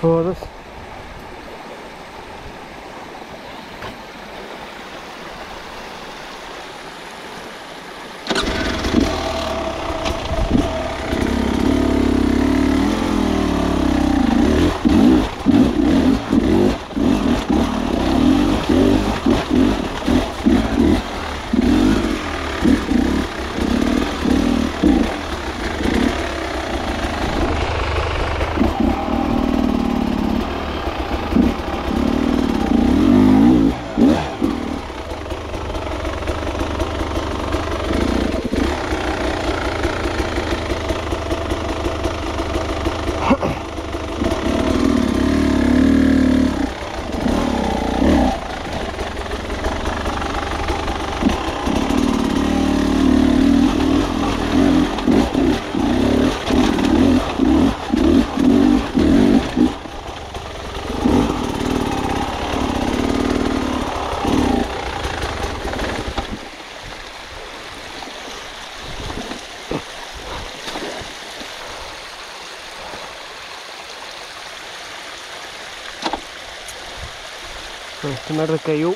Foda-se. Este me recaiu.